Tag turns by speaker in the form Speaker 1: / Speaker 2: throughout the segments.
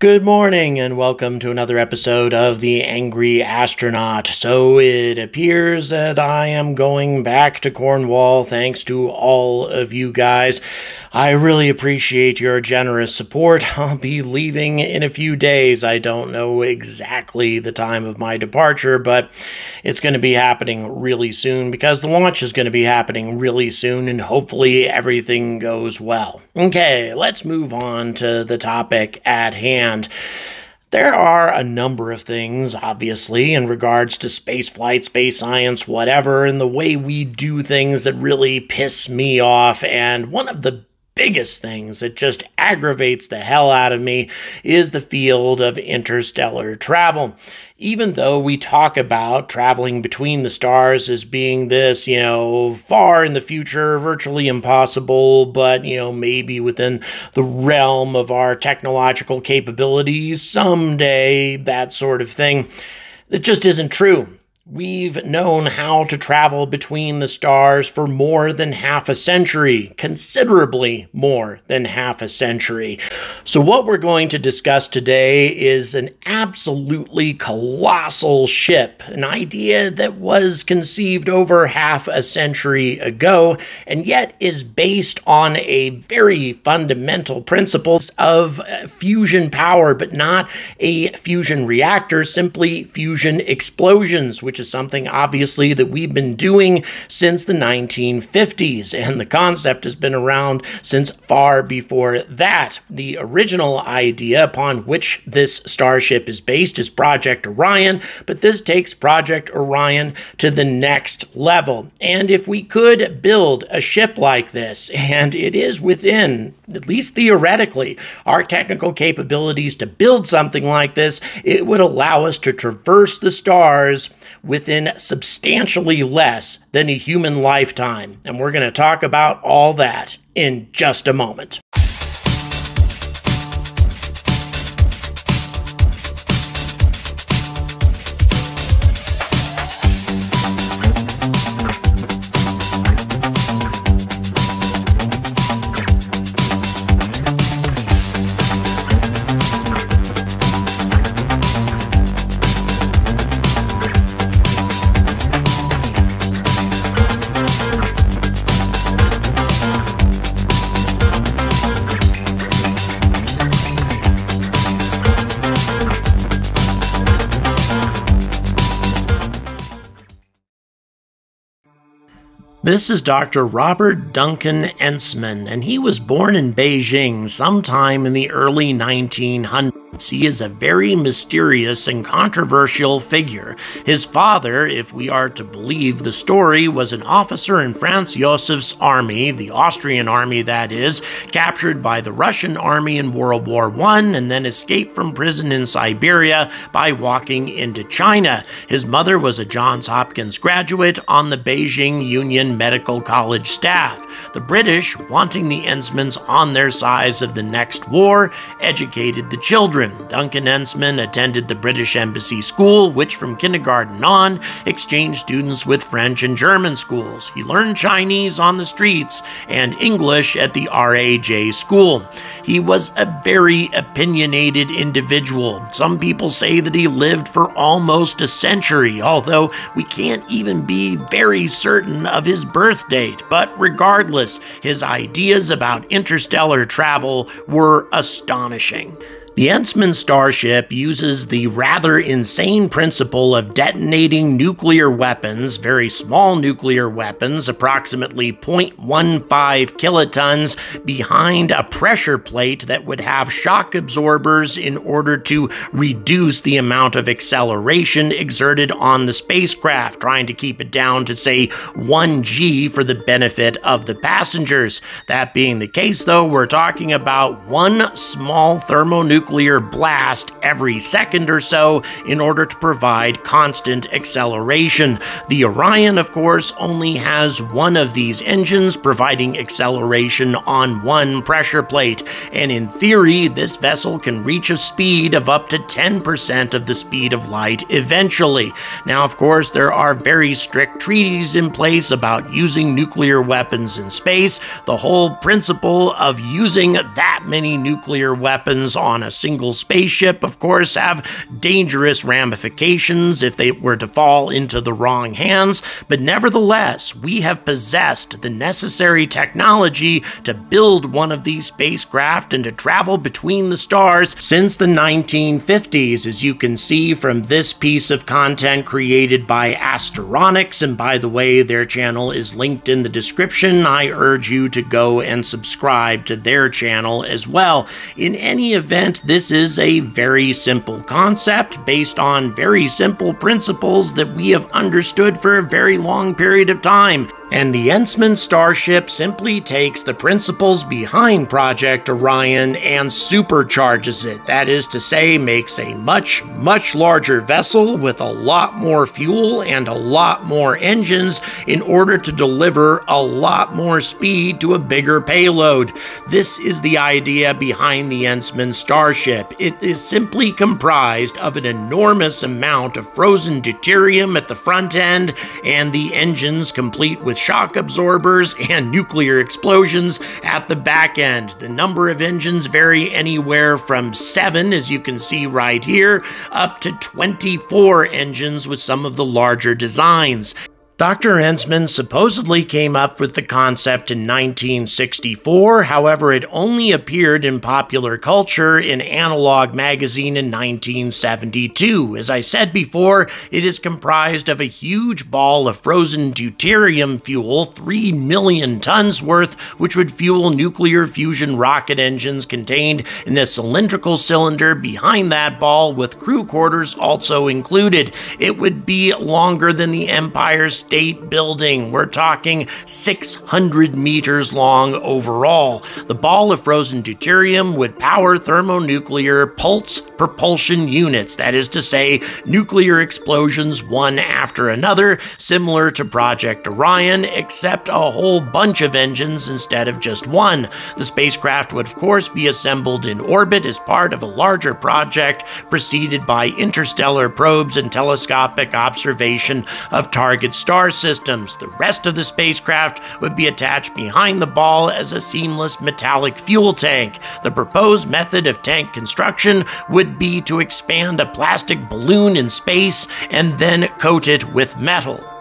Speaker 1: Good morning, and welcome to another episode of The Angry Astronaut. So, it appears that I am going back to Cornwall thanks to all of you guys. I really appreciate your generous support. I'll be leaving in a few days. I don't know exactly the time of my departure, but it's going to be happening really soon because the launch is going to be happening really soon, and hopefully everything goes well. Okay, let's move on to the topic at hand. And there are a number of things, obviously, in regards to spaceflight, space science, whatever, and the way we do things that really piss me off. And one of the biggest things that just aggravates the hell out of me is the field of interstellar travel. Even though we talk about traveling between the stars as being this, you know, far in the future, virtually impossible, but, you know, maybe within the realm of our technological capabilities someday, that sort of thing, it just isn't true. We've known how to travel between the stars for more than half a century, considerably more than half a century. So, what we're going to discuss today is an absolutely colossal ship, an idea that was conceived over half a century ago, and yet is based on a very fundamental principles of uh, fusion power, but not a fusion reactor, simply fusion explosions, which is something obviously that we've been doing since the 1950s, and the concept has been around since far before that. The original idea upon which this starship is based is Project Orion, but this takes Project Orion to the next level. And if we could build a ship like this, and it is within, at least theoretically, our technical capabilities to build something like this, it would allow us to traverse the stars within substantially less than a human lifetime. And we're going to talk about all that in just a moment. This is Dr. Robert Duncan Enzmann, and he was born in Beijing sometime in the early 1900s. He is a very mysterious and controversial figure. His father, if we are to believe the story, was an officer in Franz Josef's army, the Austrian army that is, captured by the Russian army in World War I and then escaped from prison in Siberia by walking into China. His mother was a Johns Hopkins graduate on the Beijing Union Medical College staff. The British, wanting the Enzmanns on their side of the next war, educated the children. Duncan Enzmann attended the British Embassy School, which from kindergarten on exchanged students with French and German schools. He learned Chinese on the streets and English at the RAJ school. He was a very opinionated individual. Some people say that he lived for almost a century, although we can't even be very certain of his birth date. But regardless, his ideas about interstellar travel were astonishing. The Enzmann starship uses the rather insane principle of detonating nuclear weapons, very small nuclear weapons, approximately 0.15 kilotons, behind a pressure plate that would have shock absorbers in order to reduce the amount of acceleration exerted on the spacecraft, trying to keep it down to, say, 1 g for the benefit of the passengers. That being the case, though, we're talking about one small thermonuclear nuclear blast every second or so in order to provide constant acceleration. The Orion, of course, only has one of these engines providing acceleration on one pressure plate, and in theory, this vessel can reach a speed of up to 10% of the speed of light eventually. Now, of course, there are very strict treaties in place about using nuclear weapons in space. The whole principle of using that many nuclear weapons on a single spaceship, of course, have dangerous ramifications if they were to fall into the wrong hands, but nevertheless, we have possessed the necessary technology to build one of these spacecraft and to travel between the stars since the 1950s, as you can see from this piece of content created by Asteronix, and by the way, their channel is linked in the description. I urge you to go and subscribe to their channel as well. In any event, this is a very simple concept based on very simple principles that we have understood for a very long period of time. And the Enzmann starship simply takes the principles behind Project Orion and supercharges it. That is to say, makes a much, much larger vessel with a lot more fuel and a lot more engines in order to deliver a lot more speed to a bigger payload. This is the idea behind the Enzmann starship. It is simply comprised of an enormous amount of frozen deuterium at the front end and the engines complete with shock absorbers and nuclear explosions at the back end. The number of engines vary anywhere from 7, as you can see right here, up to 24 engines with some of the larger designs. Dr. Enzmann supposedly came up with the concept in 1964, however, it only appeared in popular culture in Analog magazine in 1972. As I said before, it is comprised of a huge ball of frozen deuterium fuel, 3 million tons worth, which would fuel nuclear fusion rocket engines contained in a cylindrical cylinder behind that ball, with crew quarters also included. It would be longer than the Empire's State Building. We're talking 600 meters long overall. The ball of frozen deuterium would power thermonuclear pulse propulsion units, that is to say, nuclear explosions one after another, similar to Project Orion, except a whole bunch of engines instead of just one. The spacecraft would, of course, be assembled in orbit as part of a larger project preceded by interstellar probes and telescopic observation of target stars systems. The rest of the spacecraft would be attached behind the ball as a seamless metallic fuel tank. The proposed method of tank construction would be to expand a plastic balloon in space and then coat it with metal.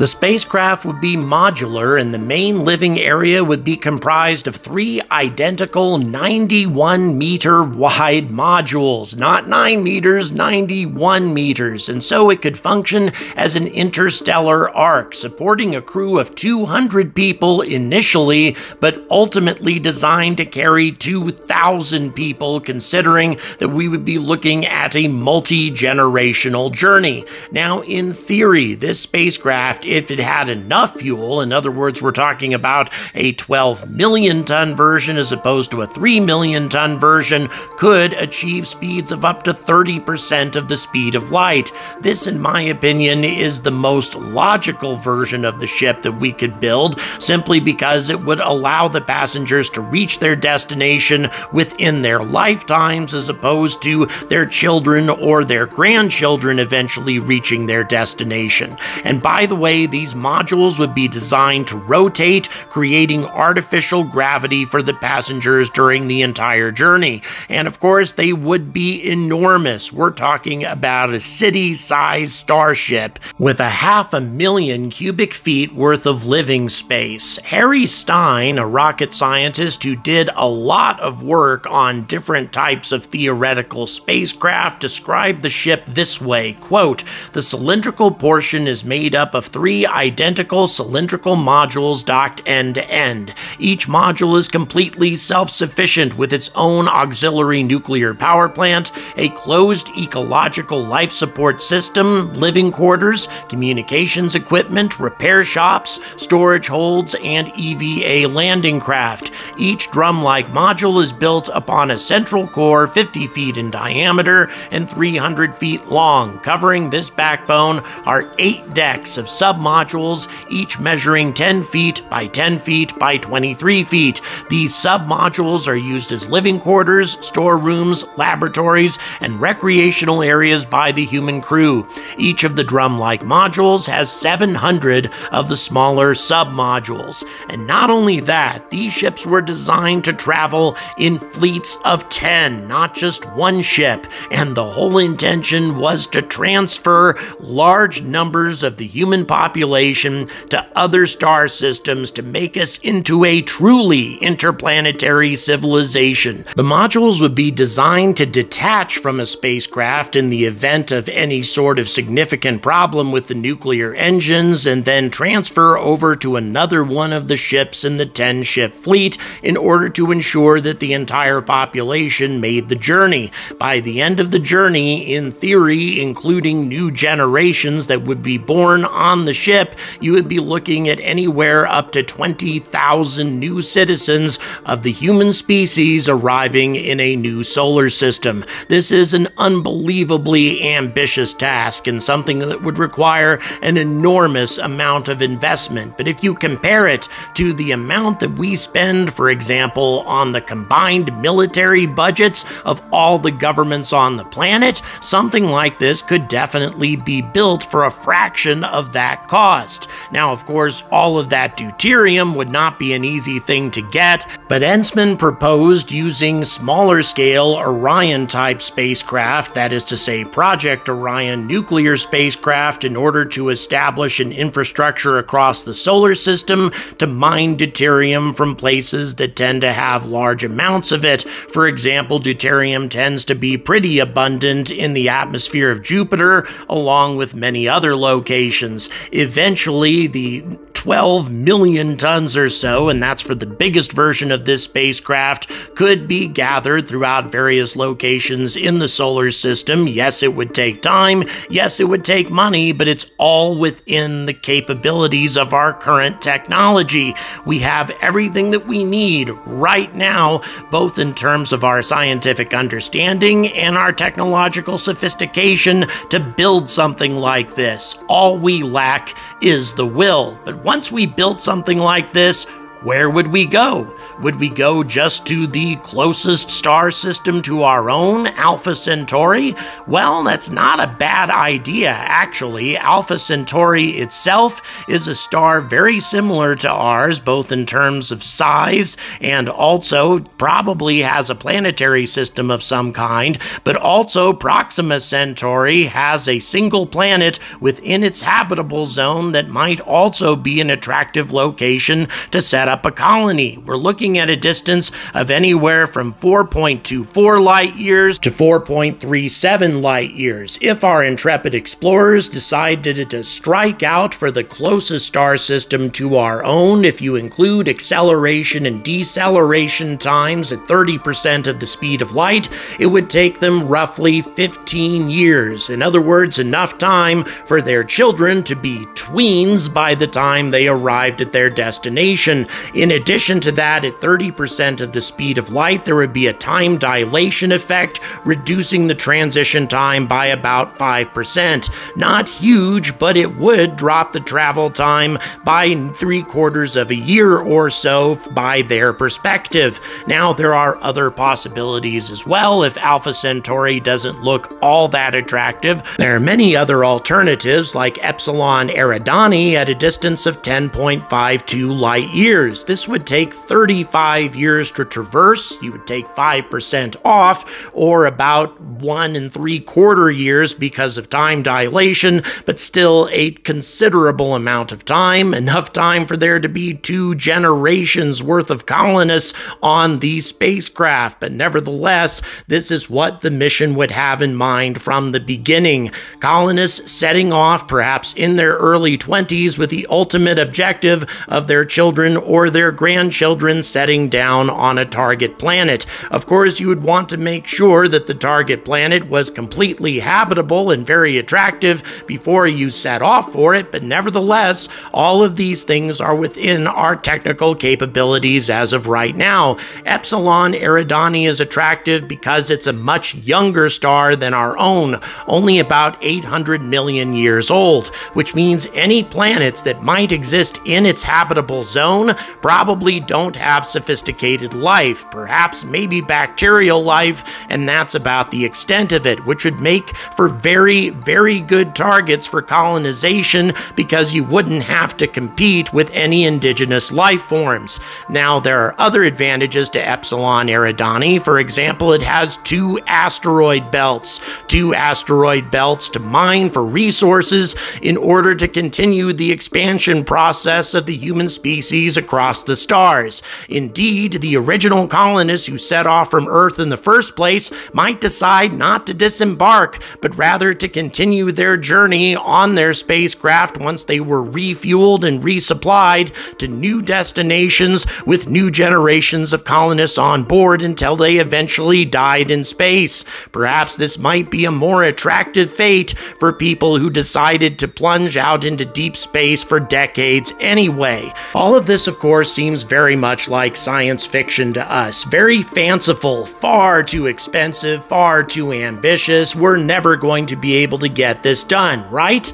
Speaker 1: The spacecraft would be modular, and the main living area would be comprised of three identical 91 meter wide modules, not 9 meters, 91 meters, and so it could function as an interstellar ark, supporting a crew of 200 people initially, but ultimately designed to carry 2,000 people, considering that we would be looking at a multi generational journey. Now, in theory, this spacecraft if it had enough fuel, in other words, we're talking about a 12 million ton version as opposed to a 3 million ton version, could achieve speeds of up to 30% of the speed of light. This, in my opinion, is the most logical version of the ship that we could build, simply because it would allow the passengers to reach their destination within their lifetimes as opposed to their children or their grandchildren eventually reaching their destination. And by the way, these modules would be designed to rotate, creating artificial gravity for the passengers during the entire journey. And of course, they would be enormous. We're talking about a city sized starship with a half a million cubic feet worth of living space. Harry Stine, a rocket scientist who did a lot of work on different types of theoretical spacecraft, described the ship this way quote, The cylindrical portion is made up of three identical cylindrical modules docked end to end. Each module is completely self sufficient with its own auxiliary nuclear power plant, a closed ecological life support system, living quarters, communications equipment, repair shops, storage holds, and EVA landing craft. Each drum like module is built upon a central core 50 feet in diameter and 300 feet long. Covering this backbone are eight decks of submodules, each measuring 10 feet by 10 feet by 23 feet. These submodules are used as living quarters, storerooms, laboratories, and recreational areas by the human crew. Each of the drum like modules has 700 of the smaller submodules. And not only that, these ships were designed to travel in fleets of 10, not just one ship. And the whole intention was to transfer large numbers of the human population to other star systems to make us into a truly interplanetary civilization. The modules would be designed to detach from a spacecraft in the event of any sort of significant problem with the nuclear engines and then transfer over to another one of the ships in the 10 ship fleet in order to ensure that the entire population made the journey. By the end of the journey, in theory, including new generations that would be born on the ship, you would be looking at anywhere up to 20,000 new citizens of the human species arriving in a new solar system. This is an unbelievably ambitious task and something that would require an enormous amount of investment. But if you compare it to the amount that we spend, for example, on the combined military budgets of all the governments on the planet, something like this could definitely be built for a fraction of that cost. Now, of course, all of that deuterium would not be an easy thing to get, but Enzmann proposed using smaller scale Orion type spacecraft, that is to say, Project Orion nuclear spacecraft, in order to establish an infrastructure across the solar system to mine deuterium from places that tend to have large amounts of it. For example, deuterium tends to be pretty abundant in the atmosphere of Jupiter, along with many other locations. Eventually, the 12 million tons or so, and that's for the biggest version of this spacecraft, could be gathered throughout various locations in the solar system. Yes, it would take time. Yes, it would take money, but it's all within the capabilities of our current technology. We have everything that we need right now, both in terms of our scientific understanding and our technological sophistication to build something like this. All we lack is the will. But once we built something like this, where would we go? Would we go just to the closest star system to our own, Alpha Centauri? Well, that's not a bad idea, actually. Alpha Centauri itself is a star very similar to ours, both in terms of size and also probably has a planetary system of some kind, but also Proxima Centauri has a single planet within its habitable zone that might also be an attractive location to set up a colony. We're looking at a distance of anywhere from 4.24 light years to 4.37 light years. If our intrepid explorers decided to strike out for the closest star system to our own, if you include acceleration and deceleration times at 30% of the speed of light, it would take them roughly 15 years. In other words, enough time for their children to be tweens by the time they arrived at their destination. In addition to that, at 30% of the speed of light, there would be a time dilation effect, reducing the transition time by about 5%. Not huge, but it would drop the travel time by three quarters of a year or so by their perspective. Now, there are other possibilities as well if Alpha Centauri doesn't look all that attractive. There are many other alternatives like Epsilon Eridani at a distance of 10.52 light years years. This would take 35 years to traverse. You would take 5% off, or about one and three quarter years because of time dilation, but still a considerable amount of time, enough time for there to be two generations worth of colonists on the spacecraft. But nevertheless, this is what the mission would have in mind from the beginning. Colonists setting off perhaps in their early 20s with the ultimate objective of their children or their grandchildren setting down on a target planet. Of course, you would want to make sure that the target planet was completely habitable and very attractive before you set off for it, but nevertheless, all of these things are within our technical capabilities as of right now. Epsilon Eridani is attractive because it's a much younger star than our own, only about 800 million years old, which means any planets that might exist in its habitable zone probably don't have sophisticated life, perhaps maybe bacterial life, and that's about the extent of it, which would make for very, very good targets for colonization because you wouldn't have to compete with any indigenous life forms. Now, there are other advantages to Epsilon Eridani. For example, it has two asteroid belts, two asteroid belts to mine for resources in order to continue the expansion process of the human species across the stars. Indeed, the original colonists who set off from Earth in the first place might decide not to disembark, but rather to continue their journey on their spacecraft once they were refueled and resupplied to new destinations with new generations of colonists on board until they eventually died in space. Perhaps this might be a more attractive fate for people who decided to plunge out into deep space for decades anyway. All of this, of course, seems very much like science fiction to us. Very fanciful, far too expensive, far too ambitious. We're never going to be able to get this done, right?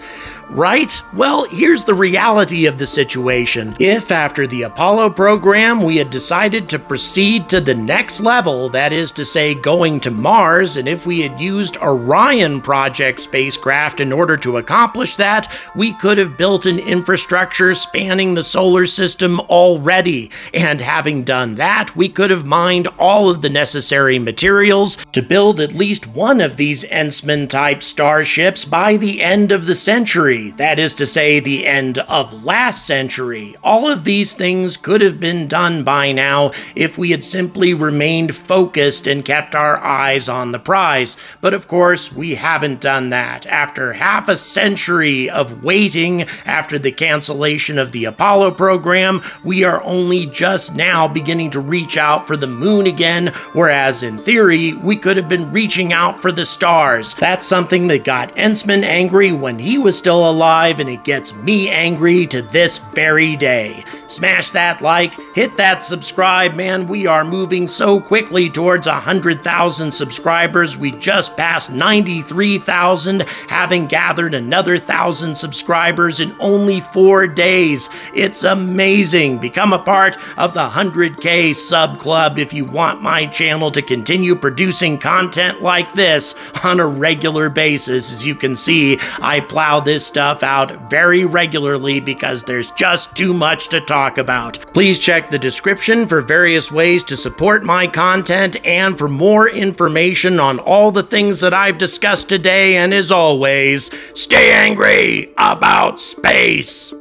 Speaker 1: Right? Well, here's the reality of the situation. If after the Apollo program we had decided to proceed to the next level, that is to say, going to Mars, and if we had used Orion Project spacecraft in order to accomplish that, we could have built an infrastructure spanning the solar system already. And having done that, we could have mined all of the necessary materials to build at least one of these Enzmann type starships by the end of the century century, that is to say, the end of last century. All of these things could have been done by now if we had simply remained focused and kept our eyes on the prize. But of course, we haven't done that. After half a century of waiting after the cancellation of the Apollo program, we are only just now beginning to reach out for the moon again, whereas in theory, we could have been reaching out for the stars. That's something that got Enzmann angry when he was still alive, and it gets me angry to this very day. Smash that like, hit that subscribe, man. We are moving so quickly towards 100,000 subscribers. We just passed 93,000, having gathered another 1,000 subscribers in only four days. It's amazing. Become a part of the 100K sub club if you want my channel to continue producing content like this on a regular basis. As you can see, I plow this stuff out very regularly because there's just too much to talk about. Please check the description for various ways to support my content and for more information on all the things that I've discussed today. And as always, stay angry about space.